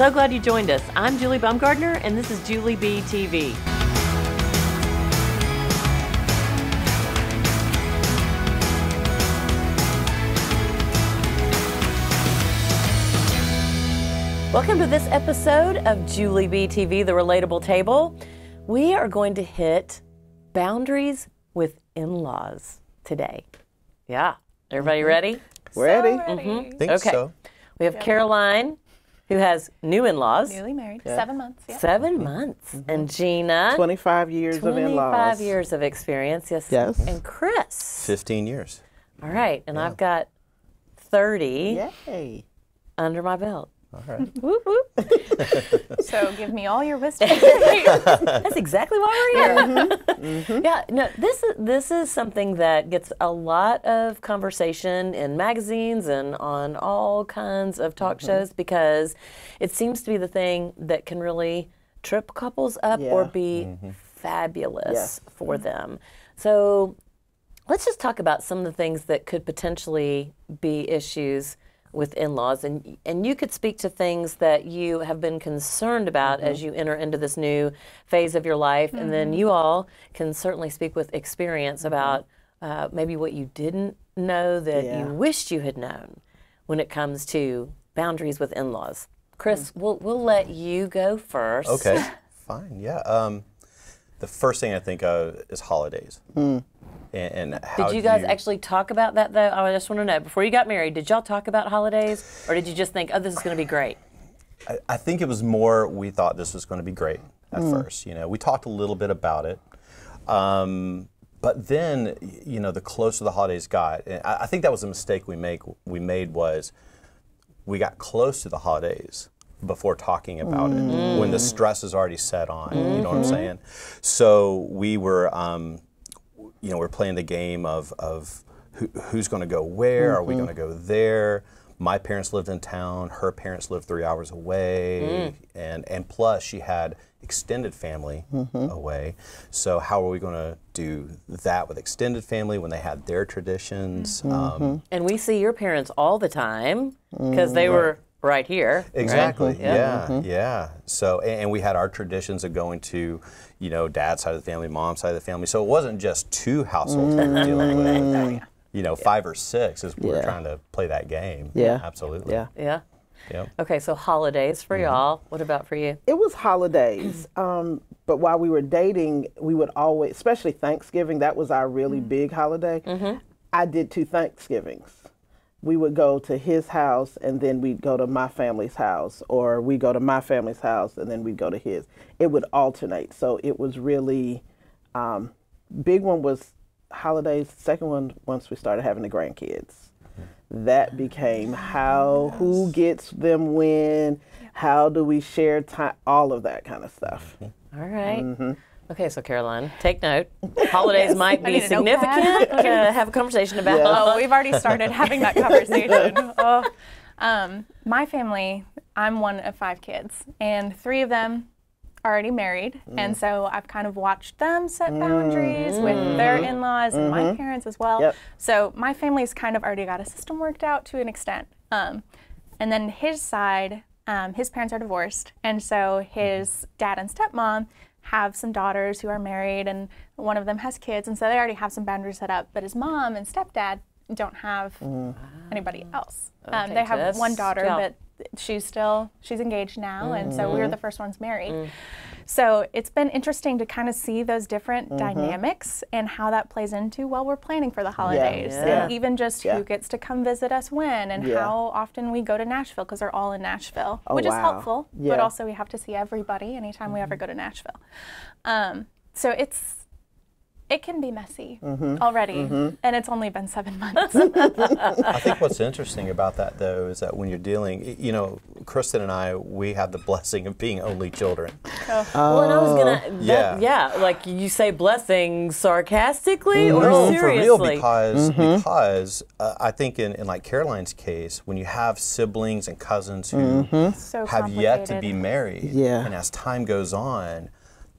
So glad you joined us. I'm Julie Baumgardner, and this is Julie B TV. Welcome to this episode of Julie B TV, the relatable table. We are going to hit boundaries with in laws today. Yeah. Everybody mm-hmm. ready? Ready? ready. Mm-hmm. Think Okay. so. We have Caroline, who has new in laws, Newly married, seven months. Yeah. 7 mm-hmm. months, mm-hmm. and Gina, 25 years of 25 in-laws. 25 years of experience. Yes. Yes. And Chris. 15 years. All right. And I've got 30 Yay. under my belt. All right. Whoop, whoop. So give me all your wisdom. That's exactly why we're here. Mm-hmm. Yeah, no, this is this is something that gets a lot of conversation in magazines and on all kinds of talk mm-hmm. shows because it seems to be the thing that can really trip couples up or Yeah. be mm-hmm. fabulous Yes. for them. So let's just talk about some of the things that could potentially be issues with in-laws and and you could speak to things that you have been concerned about mm-hmm. as you enter into this new phase of your life and then mm-hmm. you all can certainly speak with experience mm-hmm. about uh, maybe what you didn't know that Yeah. you wished you had known when it comes to boundaries with in-laws chris mm. we'll, we'll let you go first Okay. Fine. Yeah. Um, the first thing I think of is holidays. Mm. And, and how Did you guys actually talk about that though? I just want to know before you got married, did y'all talk about holidays or did you just think, oh, this is going to be great? I, I think it was more we thought this was going to be great at first. You know, we talked a little bit about it. Um, but then, you know, the closer the holidays got, and I, I think that was a mistake we make. We made was we got close to the holidays before talking about it when the stress is already set on. You know what I'm saying? So we were, um, you know, we're playing the game of of who, who's going to go where? Are we mm-hmm. going to go there? My parents lived in town. Her parents lived three hours away, mm. and and plus she had extended family mm-hmm. away. So how are we going to do that with extended family when they had their traditions? Mm-hmm. Um, And we see your parents all the time because they were right here. right? Exactly. Yeah. Mm-hmm. Yeah. So, and, and we had our traditions of going to, you know, dad's side of the family, mom's side of the family. So it wasn't just two households we were dealing with. You know, five or six as we're trying to play that game. Yeah. Absolutely. Yeah. Yeah. Yep. Okay, so holidays for y'all. What about for you? It was holidays. Um, but while we were dating, we would always, especially Thanksgiving, that was our really big holiday. I did two Thanksgivings. We would go to his house and then we'd go to my family's house, or we go to my family's house and then we'd go to his. It would alternate. So it was really, um, big one was holidays. Second one, once we started having the grandkids. That became how, who gets them when, how do we share time, all of that kind of stuff. All right. Mm-hmm. Okay, so Caroline, take note. Holidays might be need a notepad. significant to have a conversation about. oh, we've already started having that conversation. oh. um, my family, I'm one of five kids, and three of them are already married, and so I've kind of watched them set boundaries with their in-laws and my parents as well. Yep. So my family's kind of already got a system worked out to an extent. Um, and then his side, um, his parents are divorced, and so his dad and stepmom have some daughters who are married, and one of them has kids, and so they already have some boundaries set up. But his mom and stepdad don't have anybody else. um, they have one daughter, yeah. but she's still she's engaged now, and so we were mm-hmm. the first ones married. Mm. So it's been interesting to kind of see those different mm-hmm. dynamics and how that plays into while we're planning for the holidays, Yeah. and even just Yeah. who gets to come visit us when, and Yeah. how often we go to Nashville because they're all in Nashville, Oh, which is helpful. Yeah. But also we have to see everybody anytime we ever mm-hmm. go to Nashville. Um, so it's it can be messy mm-hmm. already, mm-hmm. and it's only been seven months. I think what's interesting about that, though, is that when you're dealing, you know, Kristen and I, we have the blessing of being only children. Oh. Well, and I was gonna, oh. Yeah. that, yeah, like you say blessing sarcastically or no, for real, because mm-hmm. because uh, I think in, in like Caroline's case, when you have siblings and cousins who so have yet to be married, Yeah. and as time goes on,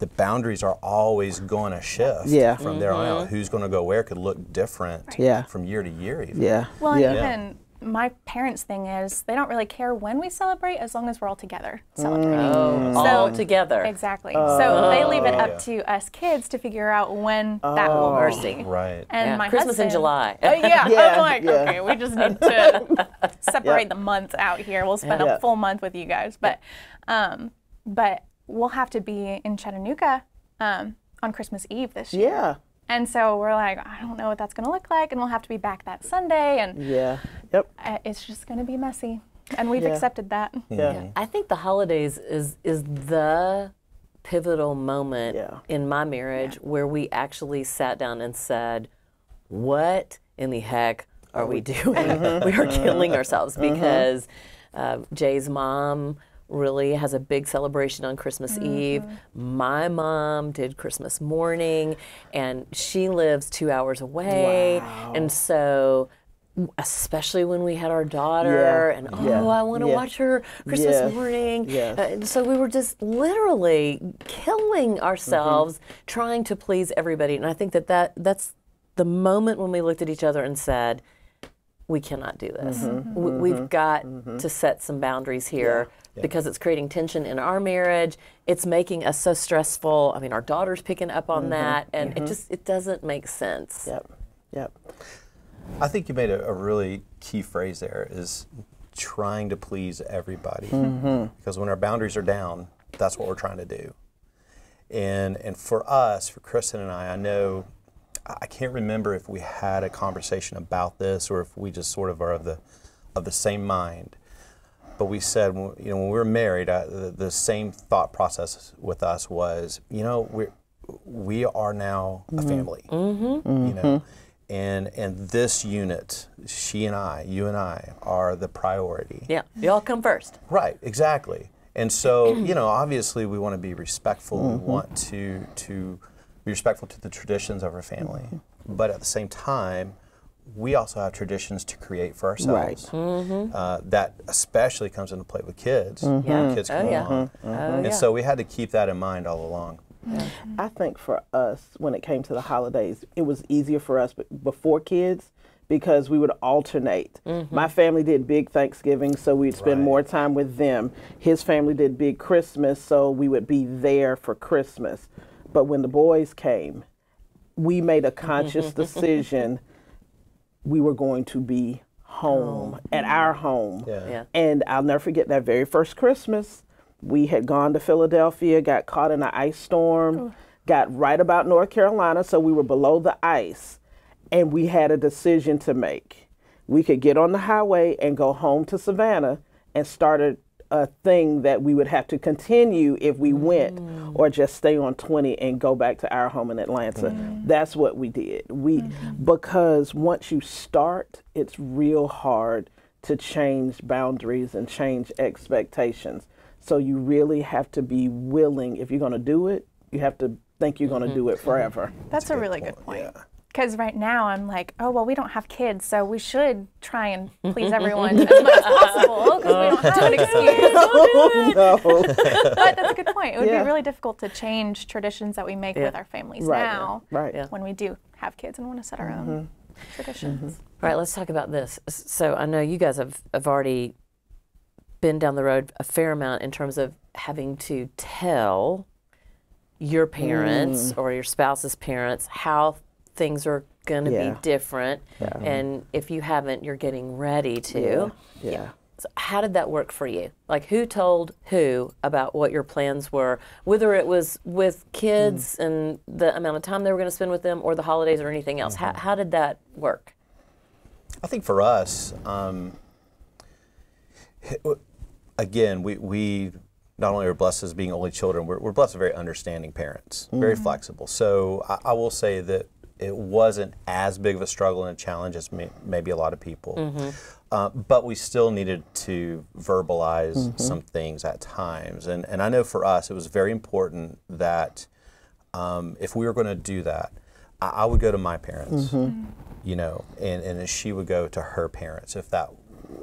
the boundaries are always going to shift. Yeah. from there on out, who's going to go where could look different. Yeah. from year to year, even. Yeah. Well, yeah. even my parents' thing is they don't really care when we celebrate as long as we're all together celebrating. Oh, So- all together. Exactly. so they leave it Yeah. up to us kids to figure out when that will mercy. be. Right. And Yeah, my Christmas in July. Oh, yeah, Yeah, I'm like, yeah. okay, we just need to separate Yep. the months out here. We'll spend Yeah. a full month with you guys, but um, but we'll have to be in Chattanooga um, on Christmas Eve this year. Yeah. And so we're like, I don't know what that's going to look like, and we'll have to be back that Sunday, and Yeah. Yep. it's just going to be messy. And we've Yeah. accepted that. Yeah. I think the holidays is is the pivotal moment Yeah. in my marriage where we actually sat down and said, "What in the heck are we doing? we are killing ourselves because uh, Jay's mom." Really has a big celebration on Christmas Eve. My mom did Christmas morning, and she lives two hours away. Wow. And so especially when we had our daughter Yeah, and oh yeah, i want to yeah. watch her christmas Yeah, morning yes. Uh, so we were just literally killing ourselves Mm-hmm. trying to please everybody and i think that, that that's the moment when we looked at each other and said we cannot do this Mm-hmm. we, we've got to set some boundaries here because it's creating tension in our marriage it's making us so stressful i mean our daughter's picking up on that and it just it doesn't make sense Mm-hmm. Yep. Yep. I think you made a, a really key phrase there is trying to please everybody. Because when our boundaries are down, that's what we're trying to do. And and for us, for Kristen and I, I know I I can't remember if we had a conversation about this or if we just sort of are of the of the same mind. But we said, when- you know, when we were married, uh, the, the same thought process with us was, you know, we we are now a mm-hmm. family. Mm-hmm. You know, mm-hmm. and and this unit, she and I, you and I, are the priority. yeah y'all come first Right, exactly. And so, you know, obviously we want to be respectful. We want to to be respectful to the traditions of our family. But at the same time, we also have traditions to create for ourselves. Uh, mm-hmm. that especially comes into play with kids. Mm-hmm. when Yeah. Kids Oh, yeah. along. Mm-hmm. oh And so we had to keep that in mind all along. I think for us, when it came to the holidays, it was easier for us before kids because we would alternate. My family did big Thanksgiving, so we'd spend Right. more time with them. His family did big Christmas, so we would be there for Christmas. But when the boys came, we made a conscious decision we were going to be home at our home. Yeah. Yeah. And I'll never forget that very first Christmas. We had gone to Philadelphia, got caught in an ice storm, oh. got right about North Carolina, so we were below the ice, and we had a decision to make. We could get on the highway and go home to Savannah and start a, a thing that we would have to continue if we went, mm. or just stay on 20 and go back to our home in Atlanta. Mm. That's what we did. We mm-hmm. because once you start, it's real hard to change boundaries and change expectations. So you really have to be willing. If you're going to do it, you have to think you're going to mm-hmm. do it forever. That's a really good point. Because right now I'm like, oh, well, we don't have kids, so we should try and please mm-hmm. everyone mm-hmm. as much as possible because we don't have an oh, excuse. oh no! but that's a good point. It would Yeah. be really difficult to change traditions that we make with our families Right, now right. Yeah. when we do have kids and want to set our own mm-hmm. traditions. All right, let's talk about this. So I know you guys have, have already been down the road a fair amount in terms of having to tell your parents mm. or your spouse's parents how things are going to Yeah. be different. And if you haven't, you're getting ready to. Yeah. So how did that work for you? Like, who told who about what your plans were, whether it was with kids mm. and the amount of time they were going to spend with them, or the holidays, or anything else? How, mm-hmm. how did that work? I think for us, um, again, we, we not only are blessed as being only children, we're, we're blessed with very understanding parents, very mm-hmm. flexible. So I, I will say that it wasn't as big of a struggle and a challenge as may, maybe a lot of people. Uh, but we still needed to verbalize some things at times. And, and I know for us, it was very important that um, if we were going to do that, I, I would go to my parents, you know, and, and she would go to her parents if that,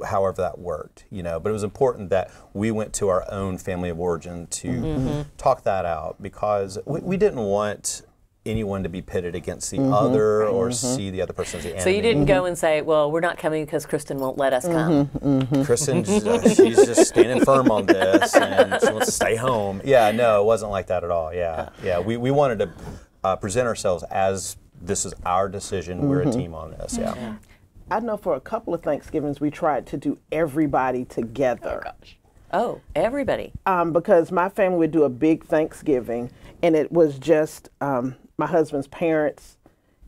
however that worked, you know. But it was important that we went to our own family of origin to talk that out because we, we didn't want anyone to be pitted against the other or see the other person as the enemy. So you didn't go and say, "Well, we're not coming because Kristen won't let us come." Kristen, uh, she's just standing firm on this, and she wants to stay home. Yeah, no, it wasn't like that at all. Yeah, yeah, we, we wanted to uh, present ourselves as this is our decision. We're a team on this. Yeah. I know for a couple of Thanksgivings we tried to do everybody together. Oh, everybody. um, because my family would do a big Thanksgiving, and it was just um, my husband's parents,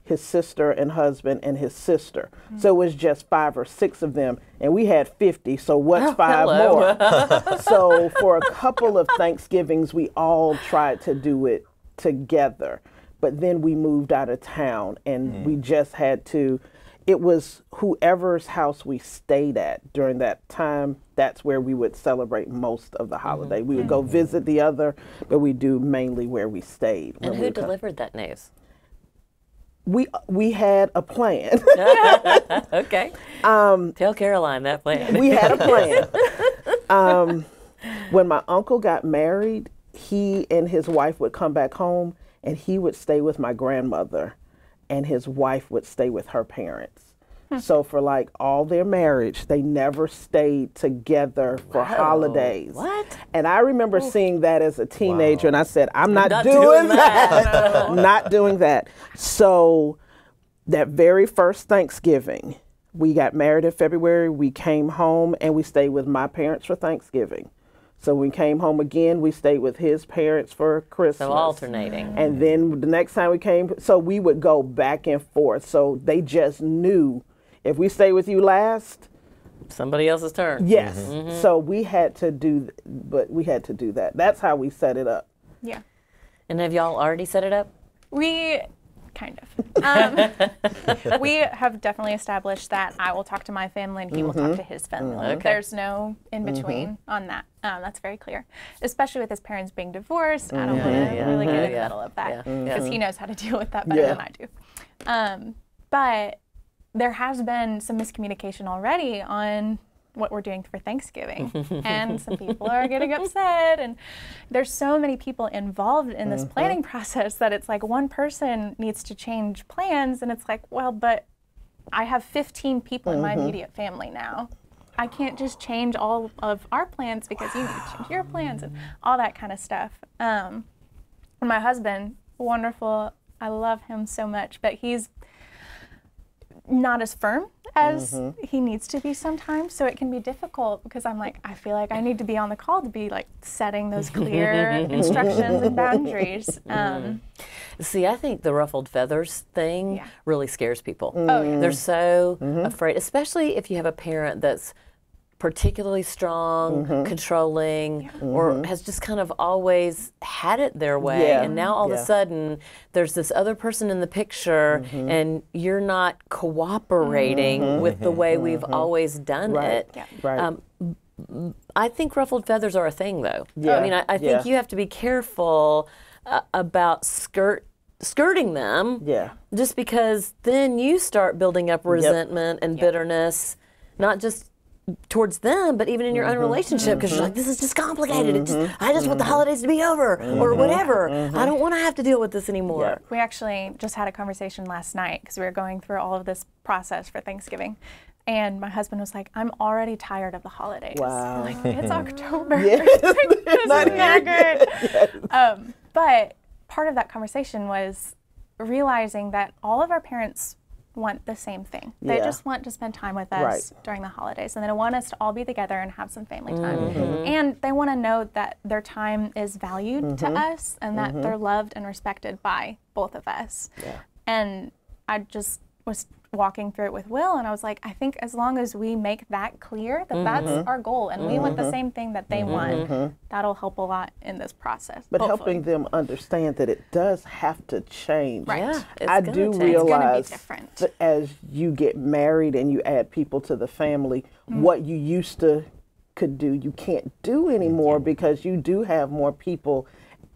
his sister and husband, and his sister. So it was just five or six of them, and we had 50. So what's oh, five hello. more? so for a couple of Thanksgivings, we all tried to do it together. But then we moved out of town, and we mm. just had to. It was whoever's house we stayed at during that time. That's where we would celebrate most of the holiday. We would go visit the other, but we do mainly where we stayed. And who would come. delivered that news? We we had a plan. Okay. Um, Tell Caroline that plan. we had a plan. um, when my uncle got married, he and his wife would come back home, and he would stay with my grandmother, and his wife would stay with her parents. Hmm. So for like all their marriage, they never stayed together for holidays. What? And I remember seeing that as a teenager, and I said, "I'm not, not doing, doing that. not doing that." So that very first Thanksgiving, we got married in February. We came home and we stayed with my parents for Thanksgiving. So we came home again. We stayed with his parents for Christmas. So alternating. And then the next time we came, so we would go back and forth. So they just knew if we stay with you last, Somebody else's turn. yes. Mm-hmm. So we had to do, but we had to do that. That's how we set it up. Yeah. And have y'all already set it up? We kind of. Um, we have definitely established that I will talk to my family and he will talk mm-hmm. to his family. Mm, okay. There's no in mm-hmm. between on that. Um, that's very clear, especially with his parents being divorced. I don't want to yeah, really get in the middle of that Yeah, mm-hmm. because he knows how to deal with that better Yeah. than I do. Um, but there has been some miscommunication already on what we're doing for Thanksgiving. and some people are getting upset and there's so many people involved in this planning process that it's like one person needs to change plans and it's like, well, but I have 15 people in my immediate family now. I can't just change all of our plans because you need to change your plans and all that kind of stuff. Um, my husband, wonderful. I love him so much, but he's not as firm as mm-hmm. he needs to be sometimes. So it can be difficult because I'm like, I feel like I need to be on the call to be like setting those clear instructions and boundaries. Um, mm. See, I think the ruffled feathers thing Yeah. really scares people. Oh, yeah. They're so mm-hmm. afraid, especially if you have a parent that's particularly strong, mm-hmm. controlling, or mm-hmm. has just kind of always had it their way. Yeah. And now all of a sudden, there's this other person in the picture, mm-hmm. and you're not cooperating with the way we've always done Right. it. Yeah. Right. Um, I think ruffled feathers are a thing, though. Yeah, I mean, I, I think yeah. you have to be careful uh, about skirt skirting them. Yeah. Just because then you start building up resentment and bitterness, not just towards them, but even in your own Mm-hmm. relationship, because you're like, this is just complicated. It just, I just want the holidays to be over, Mm-hmm. or whatever. I don't want to have to deal with this anymore. We actually just had a conversation last night because we were going through all of this process for Thanksgiving. And my husband was like, I'm already tired of the holidays. Wow. Like, it's October. Yeah. this is not good. Um, but part of that conversation was realizing that all of our parents want the same thing. They Yeah. just want to spend time with us Right. during the holidays and they want us to all be together and have some family time. Mm-hmm. And they want to know that their time is valued to mm-hmm. us and that mm-hmm. they're loved and respected by both of us. And I just was walking through it with Will and I was like, I think as long as we make that clear that mm-hmm. that's our goal and we want the mm-hmm. same thing that they mm-hmm. want, that'll help a lot in this process. But hopefully. helping them understand that it does have to change. Right. Yeah, it's I do change. gonna be realize different. that as you get married and you add people to the family, Mm. what you used to could do, you can't do anymore because you do have more people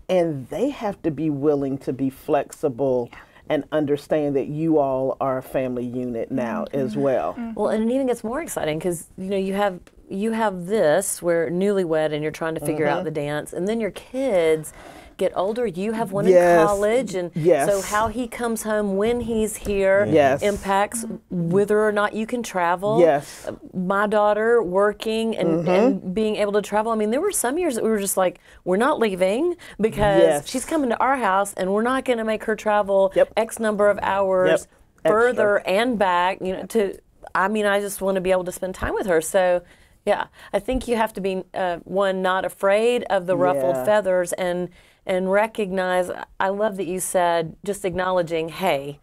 and they have to be willing to be flexible and understand that you all are a family unit now Mm-hmm. as well. Well, and it even gets more exciting because you know you have you have this where newlywed and you're trying to figure Mm-hmm. out the dance, and then your kids get older. You have one Yes. in college, and Yes. so how he comes home when he's here Yes. impacts whether or not you can travel. Yes. My daughter working and, Mm-hmm. and being able to travel. I mean, there were some years that we were just like, we're not leaving because she's coming to our house, and we're not going to make her travel Yep. X number of hours Yep. Extra. further and back. You know, to I mean, I just want to be able to spend time with her. So. Yeah, I think you have to be uh, one not afraid of the ruffled Yeah. feathers and and recognize. I love that you said just acknowledging, hey,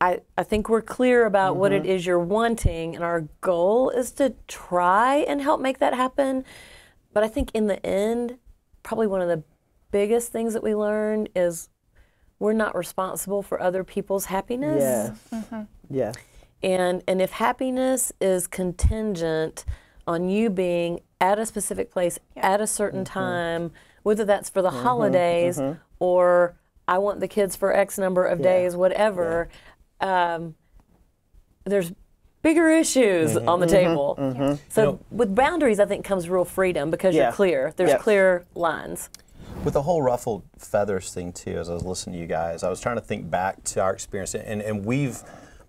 I, I think we're clear about what it mm-hmm. is you're wanting, and our goal is to try and help make that happen. But I think in the end, probably one of the biggest things that we learned is we're not responsible for other people's happiness. Yes. Mm-hmm. Yes. And and if happiness is contingent on you being at a specific place at a certain mm-hmm. time, whether that's for the mm-hmm, holidays mm-hmm. or I want the kids for X number of days, whatever, um, there's bigger issues mm-hmm, on the table. So with boundaries, I think comes real freedom because Yeah. you're clear. There's Yes. clear lines. With the whole ruffled feathers thing too, as I was listening to you guys, I was trying to think back to our experience, and, and we've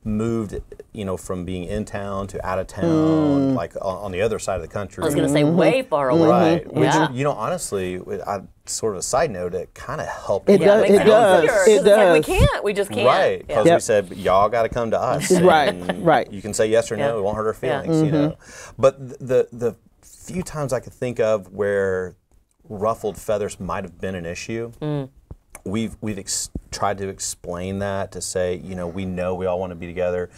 moved, you know, from being in town to out of town, hmm. like on, on the other side of the country. I was going to say mm-hmm. way far away. Right. Mm-hmm. Which, Yeah. you know, honestly, I, sort of a side note, it kind of helped. It me. does- it does. easier, 'cause It it's like we can't. We just can't. Right, Yeah. because we said y'all got to come to us. Right, right. You can say yes or no; Yeah. it won't hurt our Yeah. feelings, you mm-hmm. know. But the the few times I could think of where ruffled feathers might have been an issue, mm. We've we've ex- tried to explain that to say, you know, we know we all want to be together.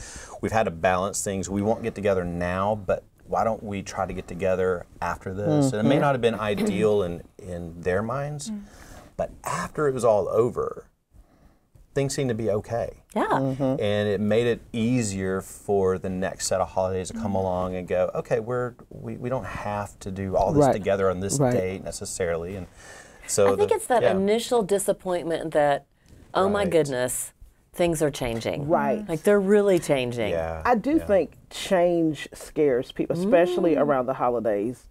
We've had to balance things. We won't get together now, but why don't we try to get together after this? And it may mm-hmm. not have been ideal in in their minds, mm. but after it was all over, things seemed to be okay Yeah. Mm-hmm. and it made it easier for the next set of holidays to come mm. along and go okay we're we, we don't have to do all this Right. together on this Right. date necessarily and so I think the- it's that yeah. initial disappointment that, oh my goodness, things are changing. Right. Like they're really changing. yeah I do think change scares people, especially mm. around the holidays,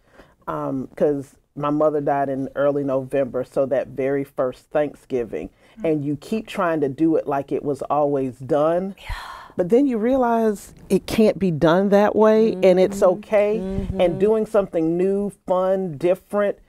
um, because my mother died in early November. So that very first Thanksgiving, mm. and you keep trying to do it like it was always done. Yeah But then you realize it can't be done that way, and it's mm-hmm. okay. And mm-hmm. doing something new, fun, different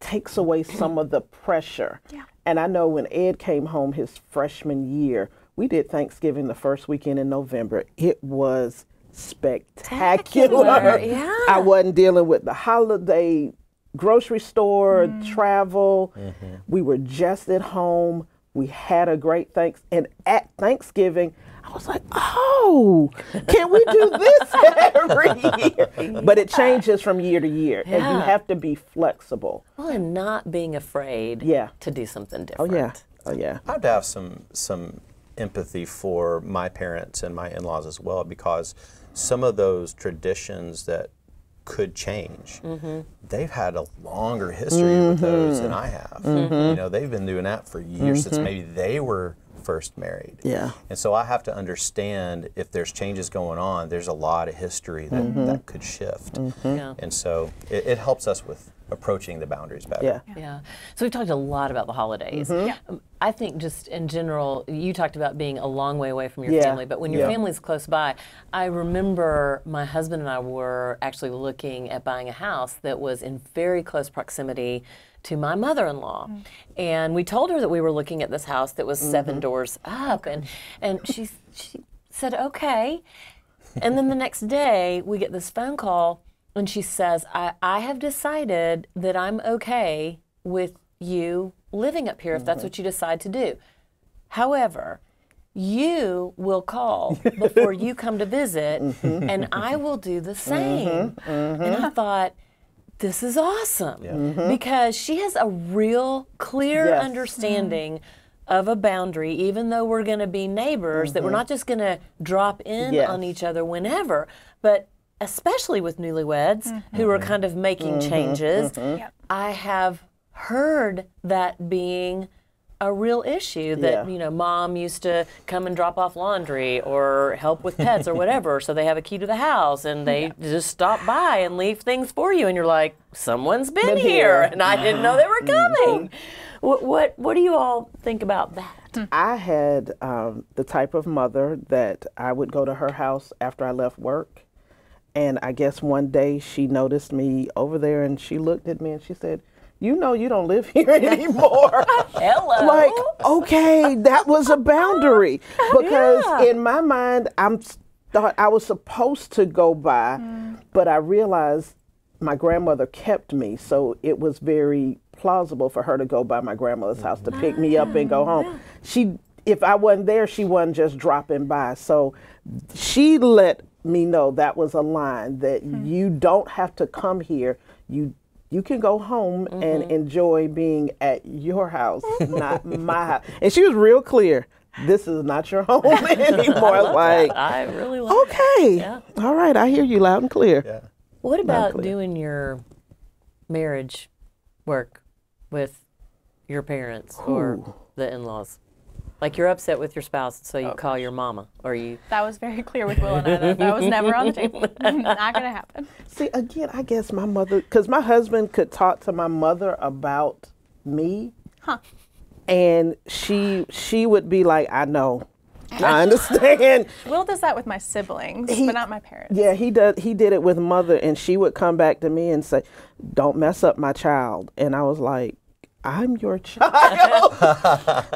takes away some of the pressure. Yeah. And I know when Ed came home his freshman year, we did Thanksgiving the first weekend in November. It was spectacular. Spectacular, yeah. I wasn't dealing with the holiday grocery store, mm. travel. Mm-hmm. We were just at home. We had a great thanks and at Thanksgiving, I was like, "Oh, can we do this every year?" But it changes from year to year, and you have to be flexible. Well, and not being afraid Yeah. to do something different. Oh different. yeah, oh yeah. I have to have some some empathy for my parents and my in-laws as well because some of those traditions that could change, Mm-hmm. they've had a longer history with those than I have. Mm-hmm. You know, they've been doing that for years since maybe they were first married. Yeah. And so I have to understand if there's changes going on, there's a lot of history that, Mm-hmm. that could shift. Yeah. And so it, it helps us with approaching the boundaries better. Yeah. Yeah. So we've talked a lot about the holidays. Mm-hmm. Yeah. Um, I think just in general, you talked about being a long way away from your Yeah. family, but when your Yeah. family's close by, I remember my husband and I were actually looking at buying a house that was in very close proximity to my mother-in-law. Mm. And we told her that we were looking at this house that was 7 mm-hmm. doors up and and she she said, "Okay." And then the next day, we get this phone call, and she says, I, I have decided that I'm okay with you living up here if that's mm-hmm. what you decide to do. However, you will call before you come to visit, mm-hmm. and I will do the same. And I thought, this is awesome. Mm-hmm. Because she has a real clear Yes. understanding of a boundary, even though we're going to be neighbors, that we're mm-hmm. not just going to drop in Yes. on each other whenever, but especially with newlyweds who mm-hmm. are kind of making changes, Yep. I have heard that being a real issue that Yeah. you know mom used to come and drop off laundry or help with pets or whatever so they have a key to the house and they just stop by and leave things for you and you're like someone's been, Been here, here. and i didn't know they were coming what, what what do you all think about that I had um, the type of mother that I would go to her house after I left work. And I guess one day she noticed me over there and she looked at me and she said, You know, you don't live here anymore. hello like, okay, that was a boundary. Because Yeah. in my mind, I'm thought I was supposed to go by, mm. but I realized my grandmother kept me, so it was very plausible for her to go by my grandmother's house to pick me up and go mm-hmm. home. She if I wasn't there, she wasn't just dropping by. So she let me know that was a line that hmm. you don't have to come here. You you can go home and mm-hmm. enjoy being at your house, not my house. And she was real clear. This is not your home anymore. like, i really like okay, Yeah. all right, I hear you loud and clear. Yeah. What about clear. doing your marriage work with your parents or the in-laws? Like you're upset with your spouse, so you oh, call your mama, or you. That was very clear with Will and I. That, that was never on the table. Not going to happen. See, again, I guess my mother, because my husband could talk to my mother about me, Huh. and she she would be like, "I know, I understand." Will does that with my siblings, He- but not my parents. Yeah, he does. He did it with mother, and she would come back to me and say, "Don't mess up my child." And I was like, "I'm your child."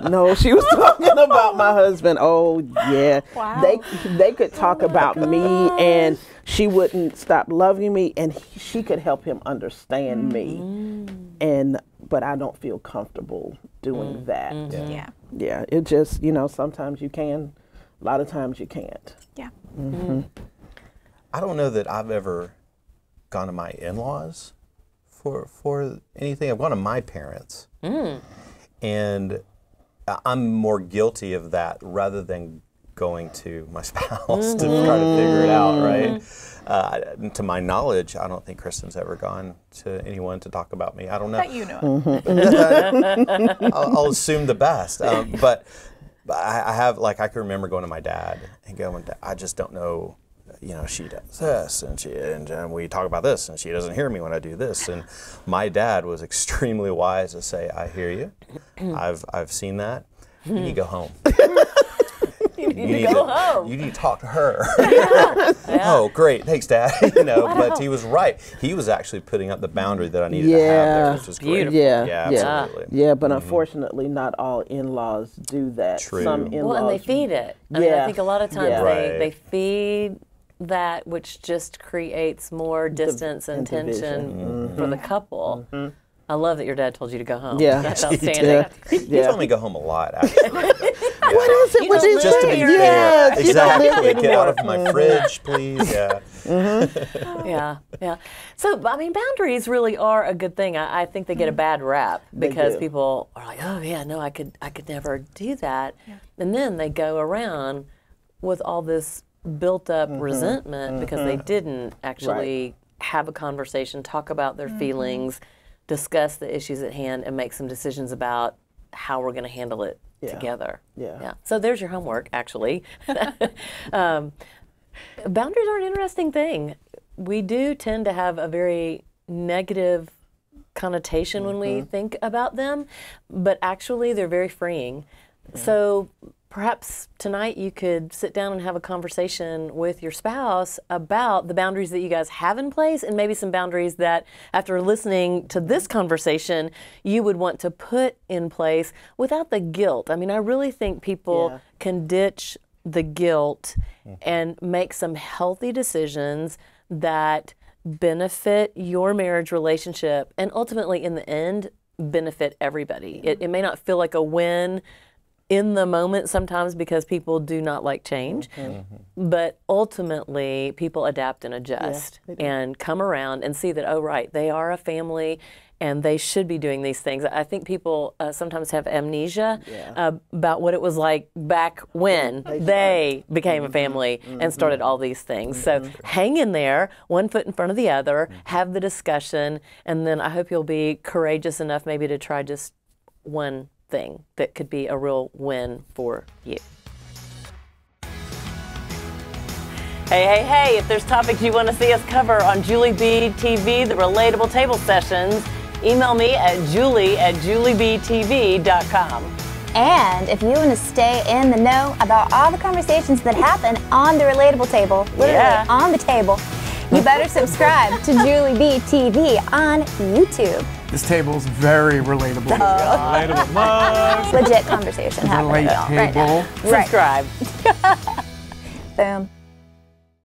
no, she was talking about my husband. Oh yeah, Wow. they they could talk oh, about me, and she wouldn't stop loving me, and he, she could help him understand me. Mm-hmm. And but I don't feel comfortable doing mm-hmm. that. Mm-hmm. Yeah. Yeah, it just you know sometimes you can, a lot of times you can't. Yeah. I don't know that I've ever gone to my in-laws for for anything. I've gone to my parents, and I- I'm more guilty of that rather than going to my spouse to try to figure it out. Right? Uh, to my knowledge, I don't think Kristen's ever gone to anyone to talk about me. I don't know. That you know. I'll, I'll assume the best. Um, but but I, I have like I can remember going to my dad and going, I just don't know. You know, she does this, and she and, and we talk about this, and she doesn't hear me when I do this. And my dad was extremely wise to say, "I hear you. I've I've seen that. You need to go home. You need to go home. You need to talk to her." Oh, great, thanks, Dad. you know, but he was right. He was actually putting up the boundary that I needed to have there, Yeah. which was Beautiful. great. Yeah, yeah, yeah. absolutely. Yeah, but mm-hmm. unfortunately, not all in-laws do that. True. Some in-laws. Well, and they feed it. I mean, I think a lot of times Yeah. they, Right. they feed that, which just creates more distance and and division. tension mm-hmm. for the couple. Mm-hmm. I love that your dad told you to go home. Yeah. That's He outstanding. Yeah. He told me to go home a lot, actually. What is it You with don't these live Just to be. Yes, fair. you Exactly. Get out of my fridge, please. Yeah. yeah, yeah. So, I mean, boundaries really are a good thing. I, I think they get a bad rap because people are like, "Oh, yeah, no, I could, I could never do that," and then they go around with all this built-up mm-hmm. resentment because they mm-hmm. didn't actually have a conversation, talk about their mm-hmm. feelings, discuss the issues at hand, and make some decisions about how we're going to handle it Yeah. together. Yeah. Yeah. So there's your homework, actually. um, boundaries are an interesting thing. We do tend to have a very negative connotation when we think about them, but actually they're very freeing. So perhaps tonight you could sit down and have a conversation with your spouse about the boundaries that you guys have in place and maybe some boundaries that after listening to this conversation you would want to put in place without the guilt. I mean, I really think people Yeah. can ditch the guilt mm-hmm. and make some healthy decisions that benefit your marriage relationship and ultimately in the end benefit everybody. It, it may not feel like a win in the moment sometimes because people do not like change, but ultimately people adapt and adjust and come around and see that, oh, right, they are a family and they should be doing these things. I think people uh, sometimes have amnesia uh, about what it was like back when they became a family and started all these things. So hang in there, one foot in front of the other, have the discussion, and then I hope you'll be courageous enough maybe to try just one thing that could be a real win for you. Hey, hey, hey, if there's topics you want to see us cover on Julie B TV, the Relatable Table Sessions, email me at julie at juliebtv.com. And if you want to stay in the know about all the conversations that happen on the relatable table, literally Yeah. on the table, you better subscribe to Julie B TV on YouTube. This table is very relatable. Oh. relatable. Legit conversation happening Relate right now. table. Right. Subscribe. Boom.